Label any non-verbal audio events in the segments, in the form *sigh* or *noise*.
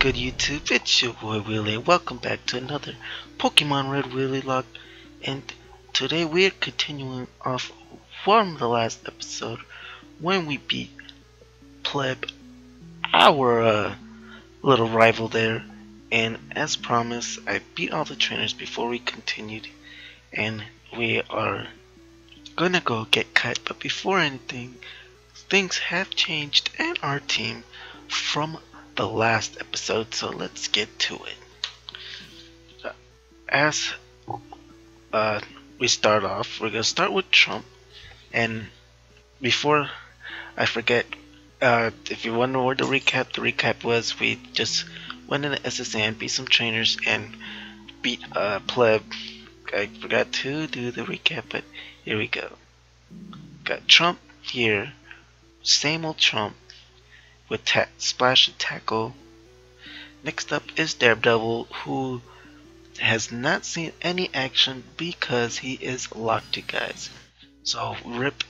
good YouTube? It's your boy Wheelie and welcome back to another Pokemon Red Wheelielocke and today we're continuing off from the last episode when we beat Pleb, our uh, little rival there and as promised I beat all the trainers before we continued and we are gonna go get cut but before anything things have changed in our team from the last episode, so let's get to it. As uh, we start off, we're gonna start with Trump, and before I forget, uh, if you wonder what the recap, the recap was we just went in the S.S. Anne, beat some trainers, and beat uh, Pleb. I forgot to do the recap, but here we go. Got Trump here, same old Trump, with Splash and Tackle. Next up is Daredevil, who has not seen any action because he is locked, you guys. So Rip,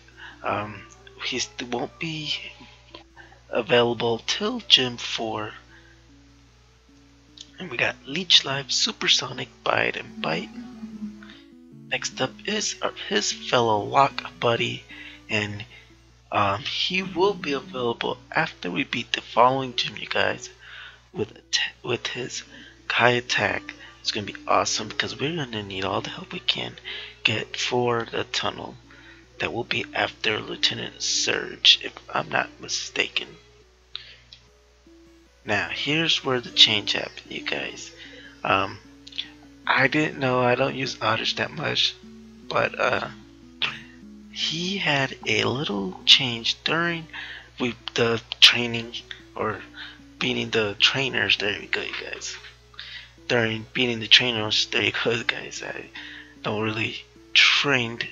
um, he won't be available till Gym 4. And we got Leech Life, Supersonic, Bite, and Bite. Next up is our, his fellow lock buddy, and um, he will be available after we beat the following gym, you guys, with with his Kai attack. It's gonna be awesome because we're gonna need all the help we can get for the tunnel. That will be after Lieutenant Surge, if I'm not mistaken. Now, here's where the change happened, you guys. Um, I didn't know I don't use Oddish that much, but uh, he had a little change during we the training or beating the trainers. There you go, you guys. During beating the trainers, there you go, guys. I don't really trained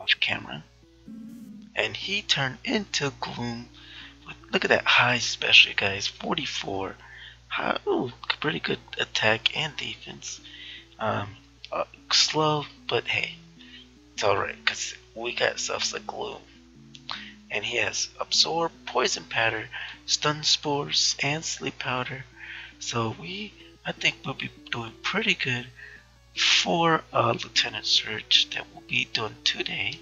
off camera, and he turned into Gloom. Look at that high special, guys. 44. High, ooh, pretty good attack and defense. Um, uh, slow, but hey, it's alright because we got stuff like Gloom. And he has Absorb, Poison Powder, Stun Spores, and Sleep Powder. So we, I think we'll be doing pretty good for a Lieutenant Surge that we'll be doing today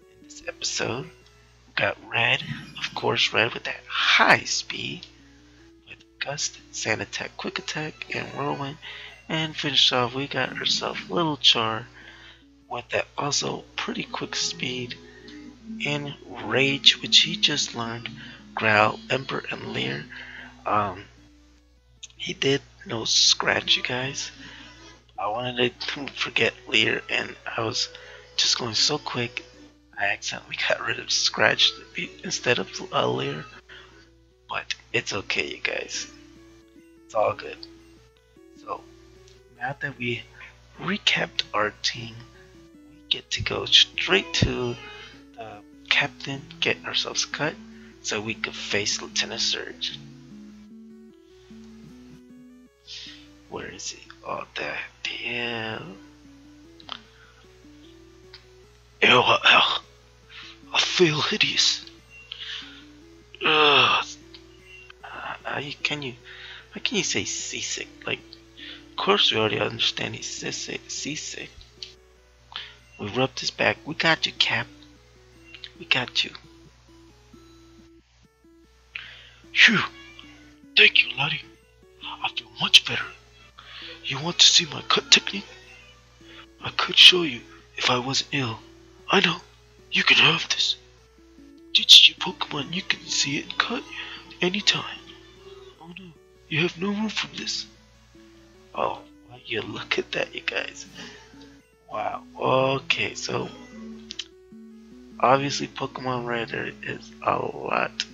in this episode. We Got Red, of course, Red with that high speed with Gust, Sand Attack, Quick Attack, and Whirlwind. And finish off, we got ourselves Little Char with that also pretty quick speed and Rage, which he just learned, Growl, Ember, and Leer. Um, he did no scratch, you guys. I wanted to *laughs* forget Leer, and I was just going so quick, I accidentally *laughs* got rid of Scratch instead of uh, Leer. But it's okay, you guys. It's all good. So, now that we recapped our team, get to go straight to the captain, get ourselves cut, so we could face Lieutenant Surge. Where is he? Oh, there. Damn. Ew, uh, I, I feel hideous. Ugh. Uh, uh, can you, how can you say seasick? Like, of course we already understand he's seasick. seasick. We rubbed his back. We got you, Cap. We got you. Phew. Thank you, laddie. I feel much better. You want to see my cut technique? I could show you if I wasn't ill. I know. You can have this. Teach your Pokemon you can see it and cut anytime. Oh no, you have no room for this. Oh, you look at that, you guys. Wow. Okay, so obviously Pokemon Red is a lot.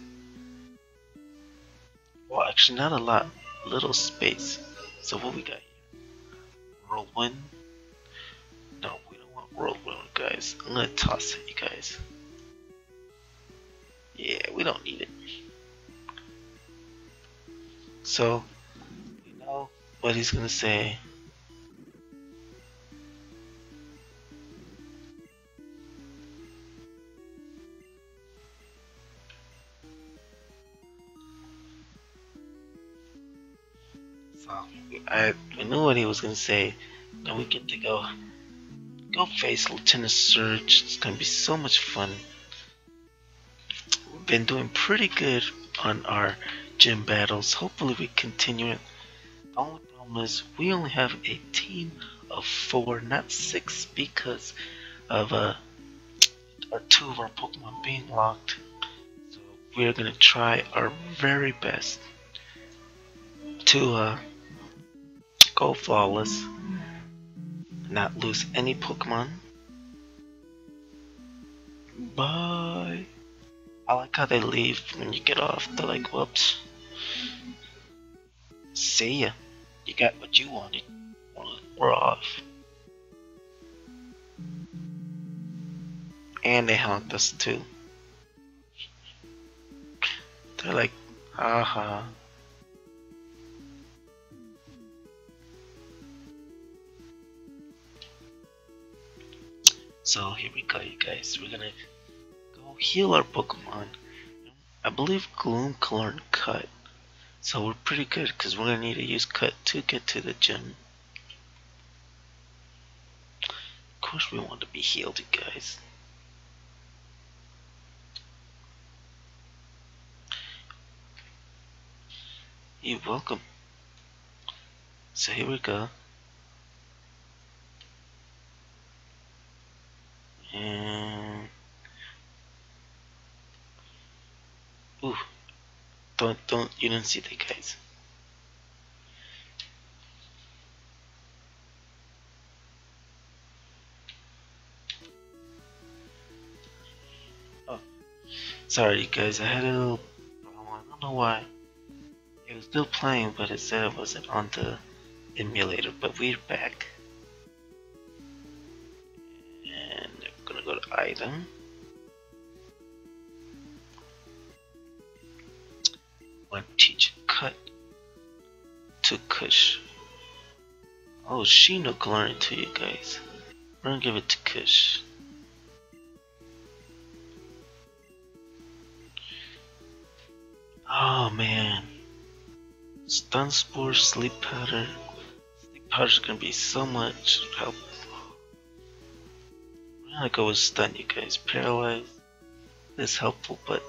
Well, actually, not a lot. Little space. So what we got here? Whirlwind. No, we don't want Whirlwind, guys. I'm gonna toss it, you guys. Yeah, we don't need it. So, we know what he's gonna say. Gonna say. Then we get to go go face Lieutenant Surge. It's gonna be so much fun. We've been doing pretty good on our gym battles. Hopefully we continue it. The only problem is we only have a team of four, not six, because of uh two of our Pokemon being locked. So we're gonna try our very best to uh, go flawless, not lose any Pokemon. Bye. I like how they leave when you get off. They're like, whoops. See ya. You got what you wanted. We're off. And they honked us too. They're like, haha. So here we go, you guys. We're gonna go heal our Pokemon. I believe Gloom Clone Cut. So we're pretty good because we're gonna need to use Cut to get to the gym. Of course, we want to be healed, you guys. You're welcome. So here we go. Ooh, don't don't you don't see the guys. Oh, sorry guys, I had a little problem. I don't know why. It was still playing, but it said it wasn't on the emulator. But we're back. To item. One teach cut to Kush. Oh, she no learn to you guys. We're gonna give it to Kush. Oh man. Stun Spore, Sleep Powder. Sleep Powder's gonna be so much help Gonna go with stun you guys. Paralyze is helpful, but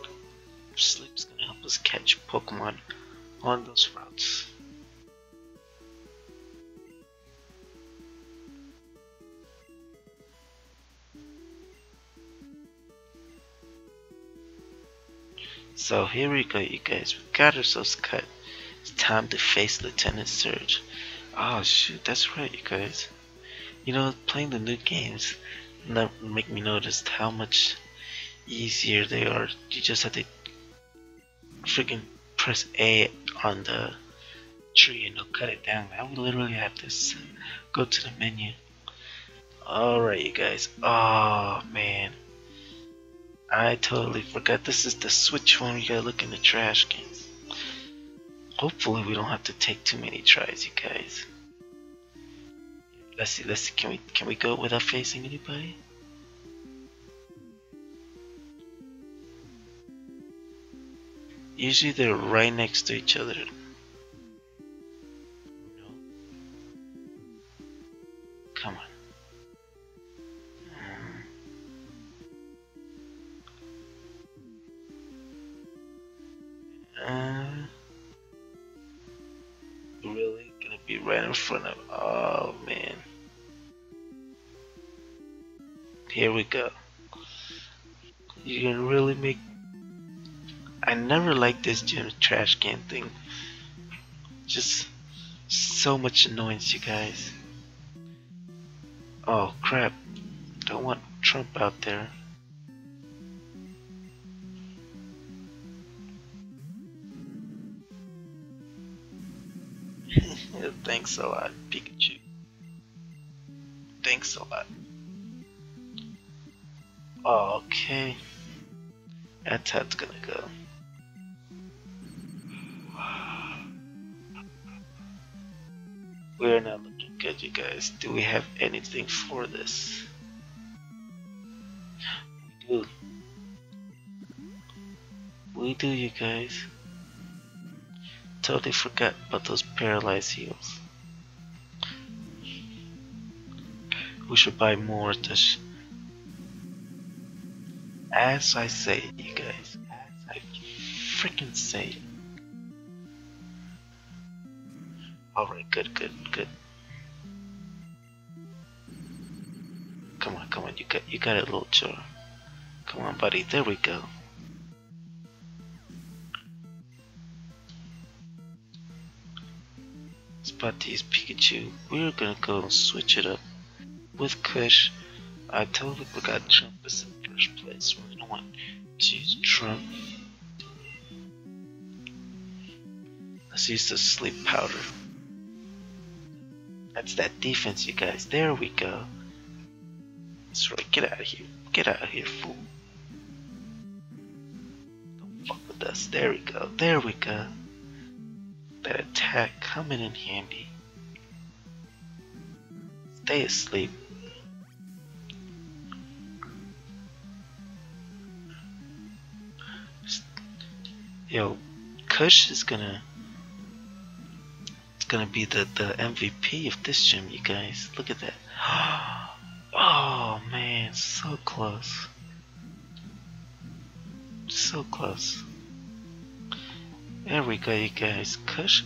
sleep's gonna help us catch Pokemon on those routes. So here we go, you guys. We got ourselves cut. It's time to face Lieutenant Surge. Oh shoot, that's right, you guys. You know, playing the new games, that make me notice how much easier they are. You just have to freaking press A on the tree and it'll cut it down. I would literally have to go to the menu. Alright, you guys. Oh, man. I totally forgot. This is the Switch one. You gotta look in the trash cans. Hopefully, we don't have to take too many tries, you guys. Let's see. Let's see. Can we can we go without facing anybody? Usually they're right next to each other. No. Come on. Uh, really gonna be right in front of. Here we go. You can really make. I never liked this gym trash can thing. Just so much annoyance, you guys. Oh crap. Don't want Trump out there. *laughs* Thanks a lot, Pikachu. Thanks a lot. Okay. That's how it's gonna go. We're not looking good, you guys. Do we have anything for this? We do. We do, you guys. totally forgot about those paralyzed heals. We should buy more this. As I say, you guys, as I freaking say. Alright, good, good, good. Come on, come on, you got you got it, little Joe. Come on, buddy, there we go. Spot these Pikachu. We're gonna go switch it up with Kush. I totally forgot Trump is first place. We're gonna want to use Trump. Let's use the sleep powder. That's that defense, you guys. There we go. That's right. Get out of here. Get out of here, fool. Don't fuck with us. There we go. There we go. That attack coming in handy. Stay asleep. Yo, Kush is gonna it's gonna be the, the MVP of this gym, you guys. Look at that. *gasps* Oh man, so close. So close. There we go, you guys. Kush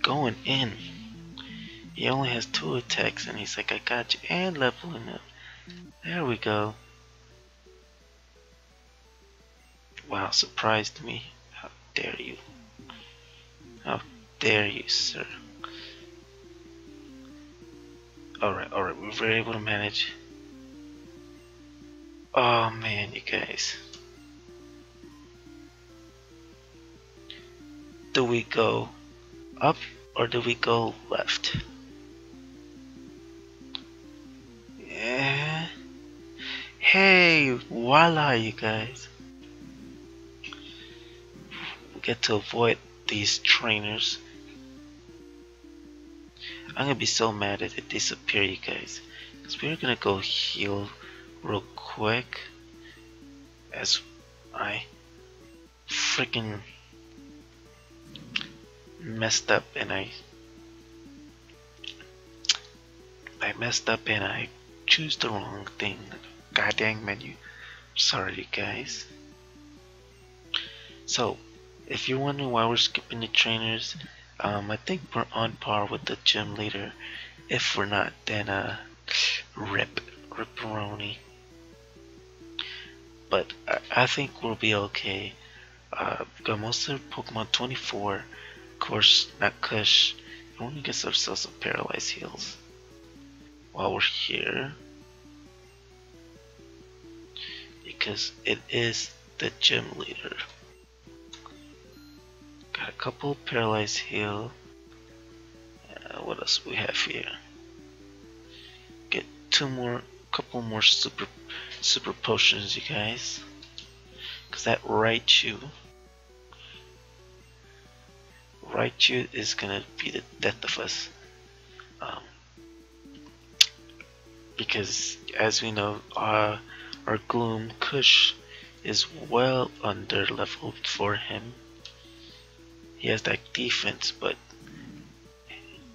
going in. He only has two attacks, and he's like, I got you, and leveling up. There we go. Wow, surprised me. Dare you? How dare you, sir? Alright, alright, we were able to manage. Oh man, you guys. Do we go up or do we go left? Yeah. Hey, voila, you guys. Get to avoid these trainers. I'm gonna be so mad if it disappear, you guys. Because we're gonna go heal real quick as I freaking messed up and I I messed up and I choose the wrong thing. God Goddamn menu. Sorry you guys. So if you're wondering why we're skipping the trainers, um, I think we're on par with the gym leader. If we're not, then uh, rip, ripperoni but I, I think we'll be okay. Uh, got most of Pokemon 24, of course, not Kush. We want to get ourselves some Paralyzed Heals while we're here. Because it is the gym leader. A couple Paralyzed Heal. Uh, what else we have here? Get two more, couple more Super super potions, you guys. Because that Raichu, Raichu is gonna be the death of us. Um, because as we know, uh, our Gloom Kush is well under leveled for him. He has that defense, but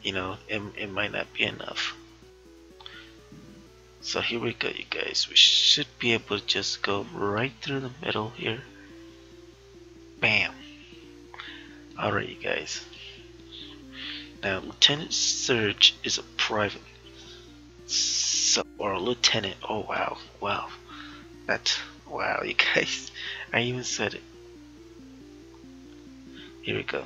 you know, it, it might not be enough. So here we go you guys. We should be able to just go right through the middle here. Bam. Alright you guys. Now Lieutenant Surge is a private. So, or a lieutenant. Oh wow. Wow. That's wow you guys. *laughs* I even said it. Here we go.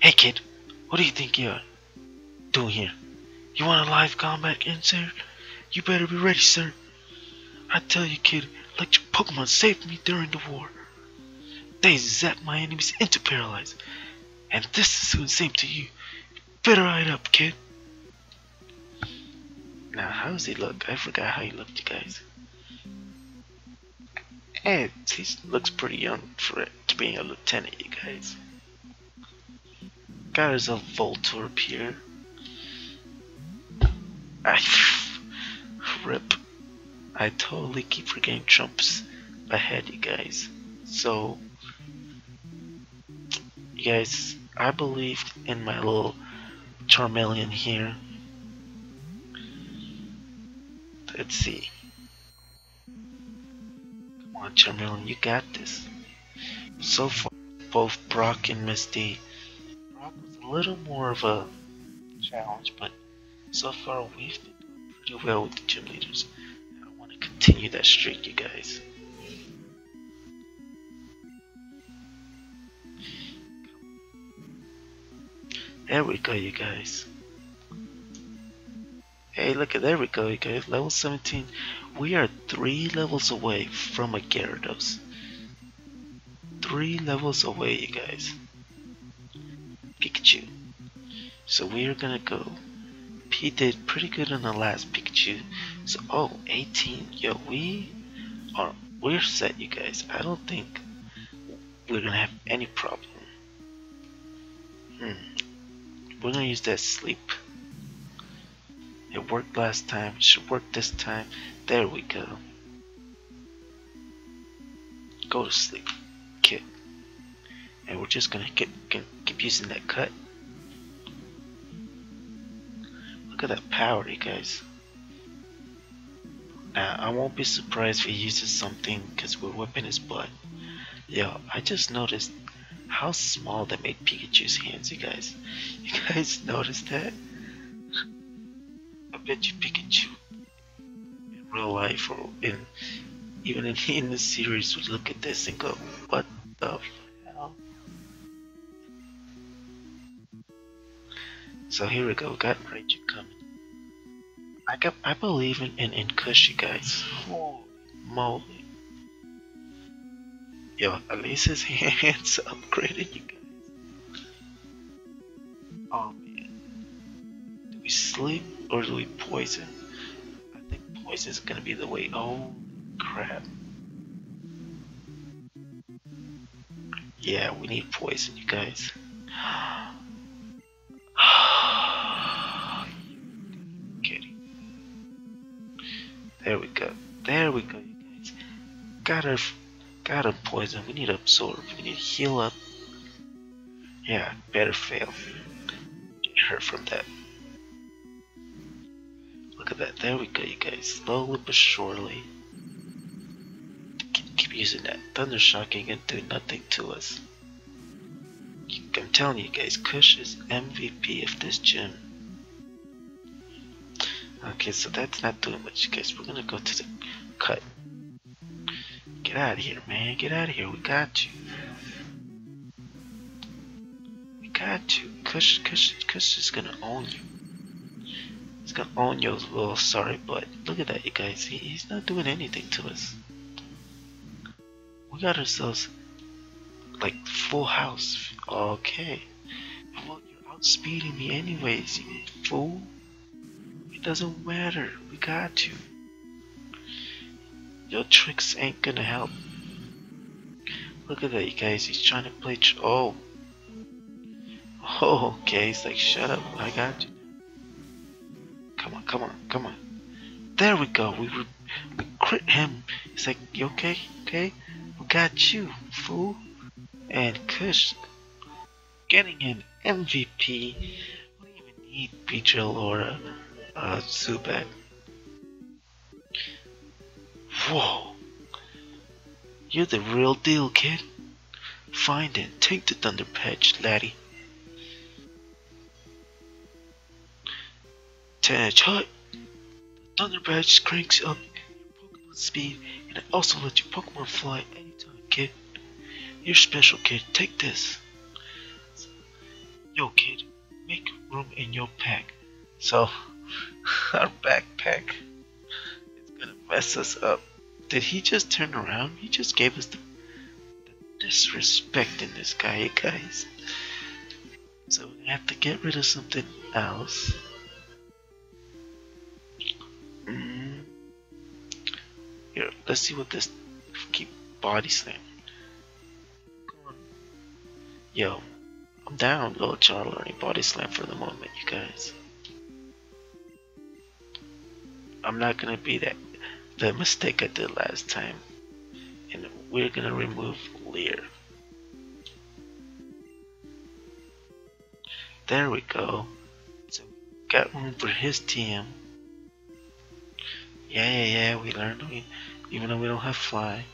Hey kid, what do you think you're doing here? You want a live combat insert? You better be ready, sir. I tell you, kid, like your Pokemon saved me during the war. They zapped my enemies into paralyzed. And this is the same to you. Better eye up, kid. Now, how does he look? I forgot how he looked, you guys. And he looks pretty young for it to being a lieutenant, you guys. Got his a Voltorb here. I *laughs* rip. I totally keep forgetting Trump's ahead, you guys. So you guys, I believed in my little Charmeleon here. Let's see. On, you got this. So far, both Brock and Misty. Brock was a little more of a challenge, but so far we've been doing pretty well with the gym leaders. I want to continue that streak, you guys. There we go, you guys. Hey, look at there we go, you guys. Level 17. We are three levels away from a Gyarados. Three levels away, you guys. Pikachu. So we are gonna go. He did pretty good on the last Pikachu. So oh, 18. Yo, we are we're set, you guys. I don't think we're gonna have any problem. Hmm. We're gonna use that sleep. It worked last time, it should work this time. There we go. Go to sleep, kid. And we're just gonna get keep using that cut. Look at that power, you guys. Now, I won't be surprised if he uses something because we're whipping his butt. Yo, I just noticed how small they made Pikachu's hands, you guys. *laughs* You guys noticed that? *laughs* I bet you Pikachu real life or in even in, in the series would look at this and go, what the hell? So here we go, got Rage coming. I got I believe in, in, in Kush, you guys. Holy moly. Yo, at least his *laughs* hands upgraded, you guys. Oh man. Do we sleep or do we poison? Is gonna be the way. Oh crap. Yeah, we need poison, you guys. *sighs* There we go. There we go, you guys. Got our Got him poison. We need to absorb. We need to heal up. Yeah, better fail. Get hurt from that. Look at that. There we go, you guys. Slowly but surely. Keep, keep using that. Thunder Shock gonna do nothing to us. I'm telling you guys, Kush is MVP of this gym. Okay, so that's not doing much, guys. We're gonna go to the cut. Get out of here, man. Get out of here. We got you. We got you. Kush, Kush, Kush is gonna own you. Gonna own your little sorry butt. Look at that, you guys. He, he's not doing anything to us. We got ourselves like full house. Okay. Well, you're outspeeding me anyways, you fool. It doesn't matter. We got you. Your tricks ain't gonna help. Look at that, you guys. He's trying to play. oh. Oh, *laughs* okay. He's like, shut up. I got you. Come on, come on. There we go. We, we, we crit him. He's like, you okay? Okay? We got you, fool. And Kush getting an MVP. We don't even need Beedrill or a uh, Zubat. Whoa! You're the real deal, kid. Find and take the Thunder Badge, laddie. Tag Hut! Thunder Badge cranks up your Pokemon speed and it also lets your Pokemon fly anytime, kid. You're special, kid. Take this. Yo, kid, make room in your pack. So, *laughs* our backpack is gonna mess us up. Did he just turn around? He just gave us the, the disrespect in this guy, guys. So we have to get rid of something else. Let's see what this keep body slam. Yo, I'm down, little Charlie body slam for the moment, you guys. I'm not gonna be that the mistake I did last time. And we're gonna remove Leer. There we go. So got room for his team. Yeah, yeah, yeah. We learned. We, even though we don't have fly.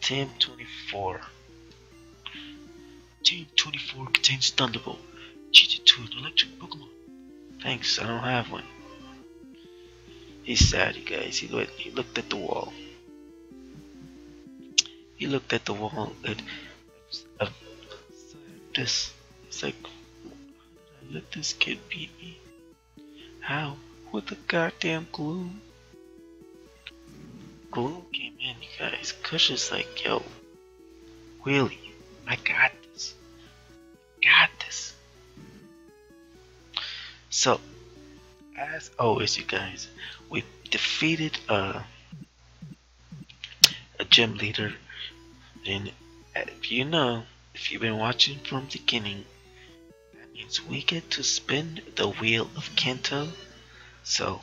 TM 24. TM 24 contains Thunderbolt. Change it to an electric Pokemon. Thanks. I don't have one. He's sad, you guys. He looked, he looked at the wall. He looked at the wall and uh, this. It's like, let this kid beat me? How? With the goddamn gloom? Gloom came in, you guys. Kush is like, yo, Wheelie, I got this. Got this. So, as always, you guys, we defeated uh, a gym leader, and if you know, if you've been watching from the beginning, that means we get to spin the wheel of Kanto. So,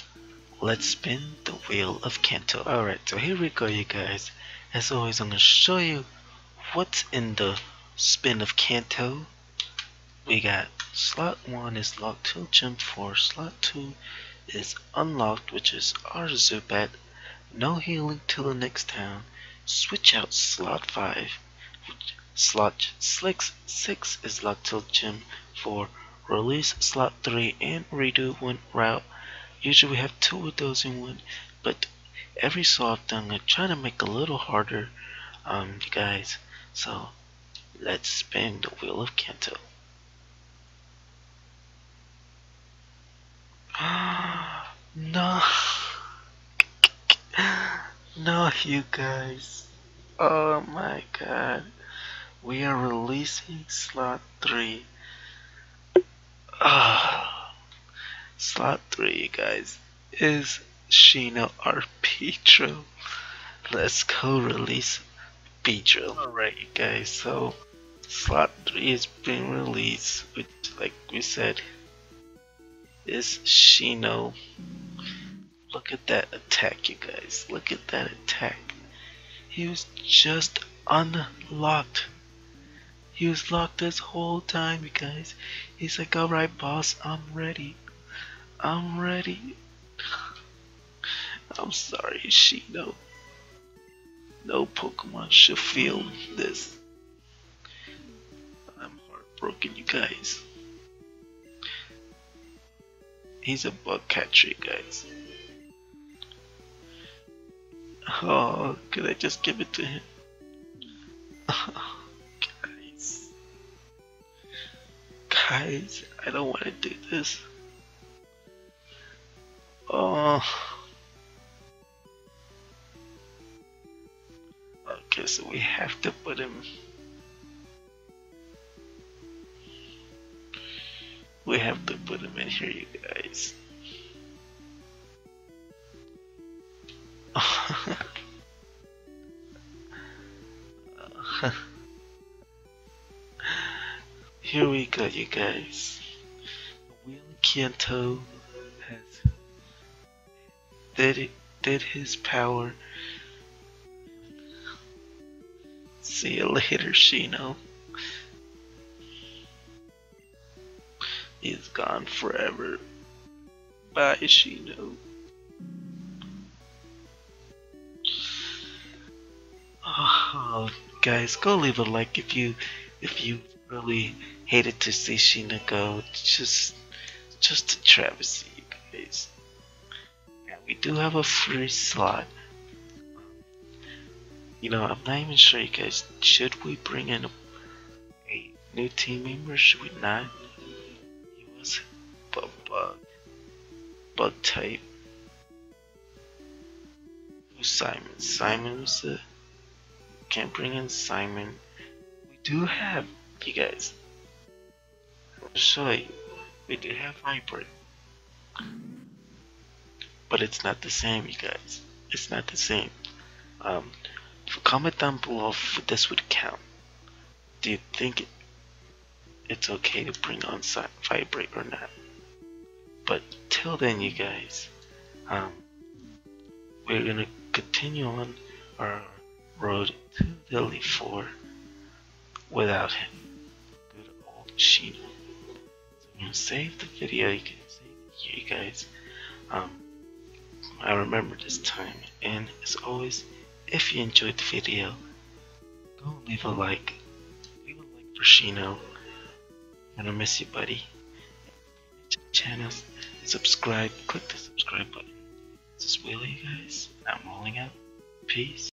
let's spin the wheel of Kanto. Alright, so here we go, you guys. As always, I'm going to show you what's in the spin of Kanto. We got slot 1 is locked till gym 4, slot 2 is unlocked, which is our Zubat. No healing till the next town. Switch out slot 5. Slot 6, 6 is locked till gym 4. Release slot 3 and redo one route. Usually we have two of those in one, but every so often I'm trying to make a little harder, um, you guys. So let's spin the wheel of Kanto. *gasps* no. *laughs* no, you guys. Oh my god. We are releasing slot 3. Ah. *sighs* Slot 3, you guys, is Shino or Petro. Let's go release Petro. Alright, you guys, so slot 3 is being released, which, like we said, is Shino. Look at that attack, you guys. Look at that attack. He was just unlocked. He was locked this whole time, you guys. He's like, alright, boss, I'm ready. I'm ready. I'm sorry. No No Pokemon should feel this. I'm heartbroken, you guys. He's a bug catcher, guys. Oh, could I just give it to him? *laughs* guys. Guys, I don't want to do this. Oh. Okay, so we have to put him. We have to put him in here, you guys. *laughs* here we go, you guys. Will Kanto has did did his power. See you later, Shino. He's gone forever. Bye, Shino. Oh, guys, go leave a like if you if you really hated to see Shino go. Just just a travesty, we do have a free slot. You know, I'm not even sure, you guys. Should we bring in a, a new team member? Should we not? He was a bug, bug type. Who's Simon? Simon was the. Can't bring in Simon. We do have, you guys. I'll show you. We do have Vibrate. But it's not the same, you guys. It's not the same. Um, comment down below if this would count. Do you think it's okay to bring on Vibrate or not? But till then, you guys, um, we're gonna continue on our road to Elite Four without him. Good old Shino. So I'm gonna save the video. You can save it here, you guys. Um, I remember this time, and as always, if you enjoyed the video, go leave a like. Leave a like for Shino. I'm gonna miss you, buddy. To the channel, subscribe. Click the subscribe button. This is Wheelie, guys. I'm rolling out. Peace.